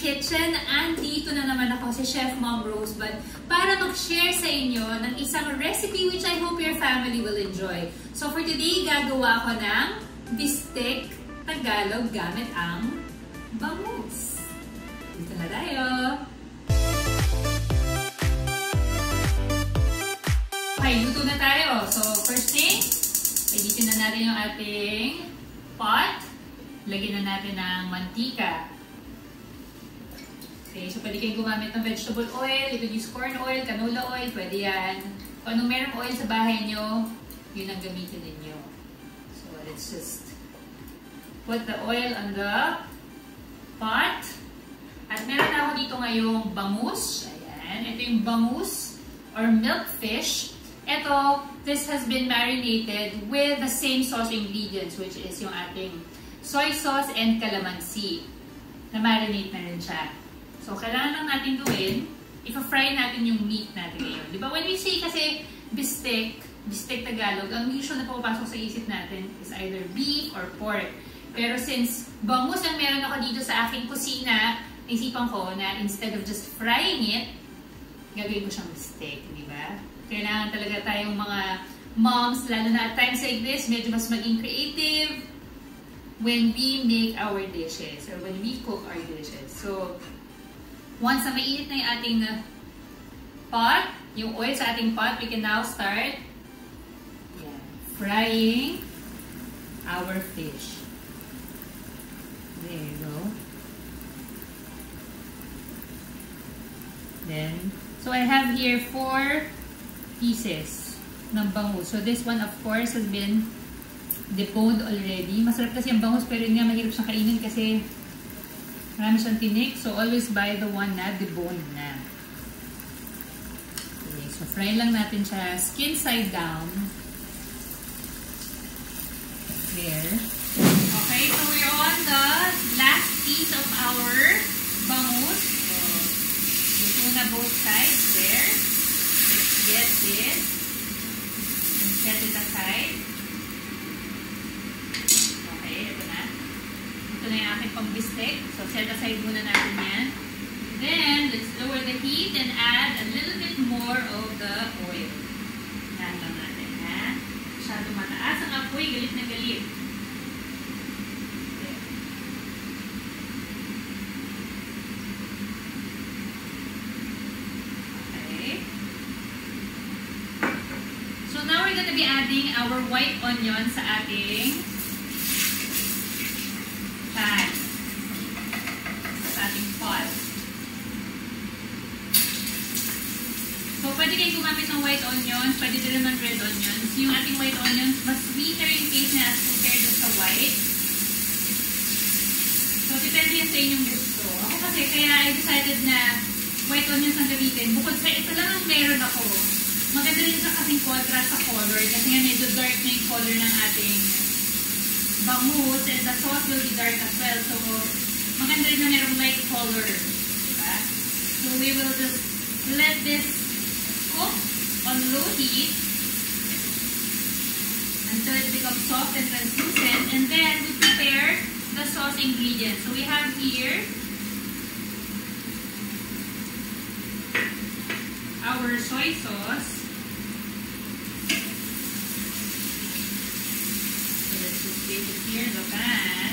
kitchen. Andito na naman ako si Chef Mom Rosebud para mag-share sa inyo ng isang recipe which I hope your family will enjoy. So for today, gagawa ko ng bistek Tagalog gamit ang bangus. Dito na tayo! Okay, luto na tayo. So first thing, Editin na natin yung ating pot. Lagyan na natin ng mantika. Okay, so pwede kayong gumamit ng vegetable oil. You can use corn oil, canola oil, pwede yan. Kung anong merong oil sa bahay nyo, yun ang gamitin ninyo. So let's just put the oil on the pot. At meron ako dito ngayong bangus. Ayan. Ito yung bangus or milk fish. Ito, this has been marinated with the same sauce ingredients which is yung ating soy sauce and calamansi. Na-marinate na rin siya. So, kailangan lang natin gawin, ipa-fry natin yung meat natin ngayon. Di ba? When we say kasi bistek, bistek Tagalog, ang usual na pumapasok sa isip natin is either beef or pork. Pero since bangus ang meron ako dito sa aking kusina, naisipan ko na instead of just frying it, gagawin ko siyang steak, di ba? Kailangan talaga tayong mga moms, lalo na at times like this, medyo mas maging creative when we make our dishes or when we cook our dishes. So, once na mainit na yung ating pot, yung oil sa ating pot, we can now start frying our fish. There you go. Then, so I have here four pieces ng bangus. So this one of course has been deboned already. Masarap kasi ang bangus pero yun nga mahirap siyang kainin kasi marami siyang tinik. So always buy the one na deboned na. Okay, so fry lang natin siya skin side down. There. Okay, so we're on the last piece of our bangus. So, luto na both sides. There. Let's get this and set it aside. Okay, ito na. Ito na yung aking pang-bistek. So, set aside muna natin yan. Then, let's lower the heat and add a little bit more of the oil. Yan lang natin, ha? Masyado mataas ang apoy, galit na galit. we're gonna be adding our white onion sa ating pan. Sa ating pot. So, pwede kayo gumamit ng white onions, pwede din naman red onions. Yung ating white onions, mas sweeter in case na as compared sa white. So, depende yan sa inyong gusto. Ako kasi, kaya I decided na white onions ang gamitin. Bukod sa ito lang ang meron ako. Maganda rin siya kasing contrast sa color kasi nga medyo dark na yung color ng ating bangus and the sauce will be dark as well. So, maganda rin na merong light color. Diba? So, we will just let this cook on low heat until it becomes soft and translucent and then we prepare the sauce ingredients. So, we have here our soy sauce it here the pan.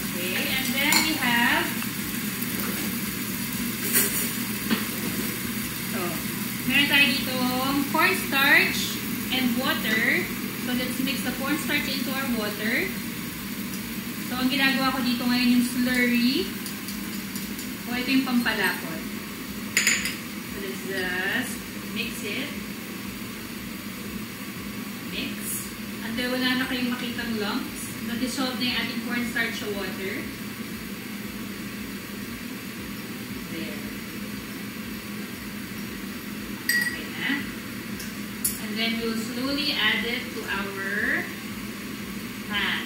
Okay, and then we have so, meron tayo cornstarch and water. So, let's mix the cornstarch into our water. So, ang ginagawa ko dito ngayon yung slurry. O, ito yung pampalapot. So, let's just mix it. until wala na kayong makitang lumps. Na-dissolve na yung ating cornstarch sa water. There. Okay na. And then we'll slowly add it to our pan.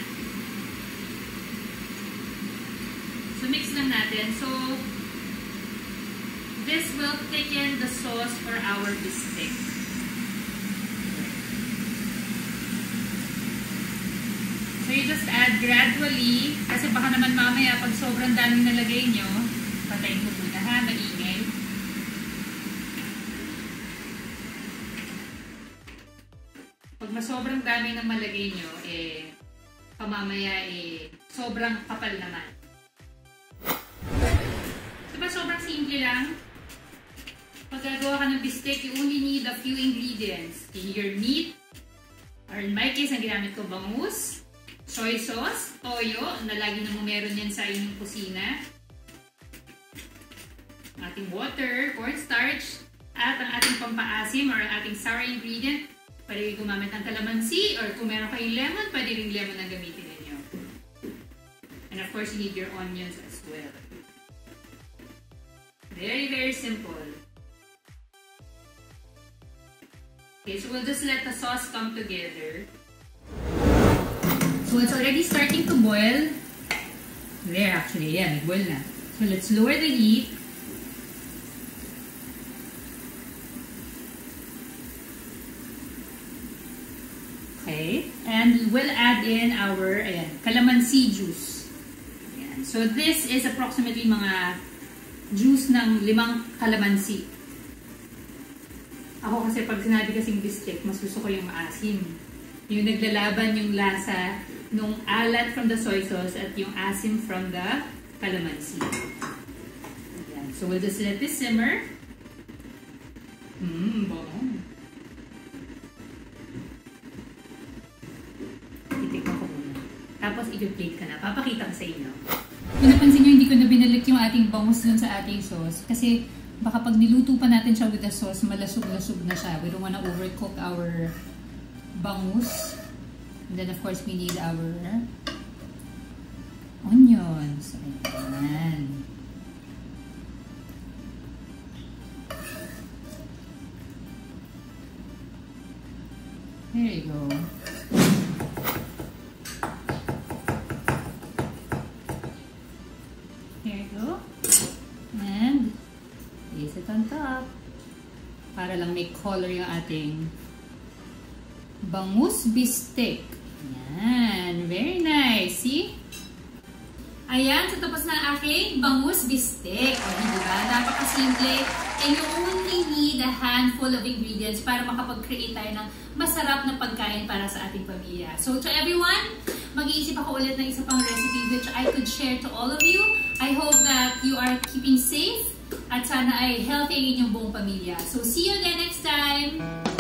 So mix lang natin. So this will thicken the sauce for our biscuit. So you just add gradually. Kasi baka naman mamaya pag sobrang daming nalagay nyo, patayin ko muna ha, maingay. Pag mas sobrang dami na malagay nyo, eh, pamamaya eh, sobrang kapal naman. Diba sobrang simple lang? Pag gagawa ka ng bistek, you only need a few ingredients. Your meat, or in my case, ang ginamit ko bangus, soy sauce, toyo, na lagi namang meron yan sa inyong kusina, ating water, cornstarch, at ang ating pampaasim or ating sour ingredient, pwede kayo gumamit ng calamansi or kung meron kayong lemon, pwede rin lemon ang gamitin ninyo. And of course, you need your onions as well. Very, very simple. Okay, so we'll just let the sauce come together. So it's already starting to boil. There actually, yeah, boil na. So let's lower the heat. Okay, and we'll add in our ayan, calamansi juice. Ayan. So this is approximately mga juice ng limang calamansi. Ako kasi pag sinabi kasing bistek, mas gusto ko yung maasim. Yung naglalaban yung lasa nung alat from the soy sauce at yung asim from the calamansi. Ayan. So we'll just let this simmer. Mmm, bango. Titikman ko muna. Tapos i-plate ka na. Papakita ko sa inyo. Kung napansin nyo, hindi ko na binalik yung ating bangus dun sa ating sauce. Kasi baka pag niluto pa natin siya with the sauce, malasog-lasog na siya. We don't wanna overcook our bangus. And then of course, we need our onions. Ayan. There you go. It on top. Para lang may color yung ating bangus bistek. Yan. Very nice. See? Ayan, so tapos na aking bangus bistek. O, diba? Napakasimple. And you only need a handful of ingredients para makapag-create tayo ng masarap na pagkain para sa ating pamilya. So, to everyone, mag-iisip ako ulit ng isa pang recipe which I could share to all of you. I hope that you are keeping safe at sana ay healthy ang inyong buong pamilya. So see you again next time!